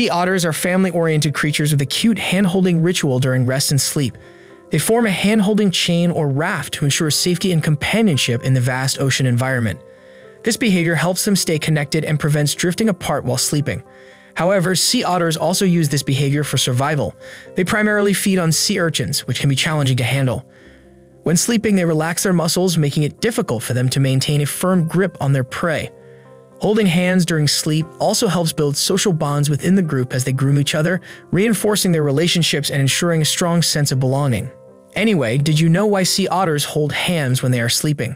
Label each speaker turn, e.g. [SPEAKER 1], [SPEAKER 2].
[SPEAKER 1] Sea otters are family oriented creatures with a cute hand holding ritual during rest and sleep. They form a hand holding chain or raft to ensure safety and companionship in the vast ocean environment. This behavior helps them stay connected and prevents drifting apart while sleeping. However, sea otters also use this behavior for survival. They primarily feed on sea urchins, which can be challenging to handle. When sleeping, they relax their muscles, making it difficult for them to maintain a firm grip on their prey. Holding hands during sleep also helps build social bonds within the group as they groom each other, reinforcing their relationships and ensuring a strong sense of belonging. Anyway, did you know why sea otters hold hands when they are sleeping?